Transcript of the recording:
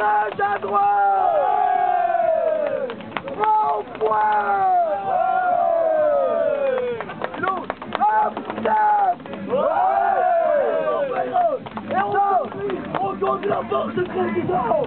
virage à droite. Bon point. de la force de président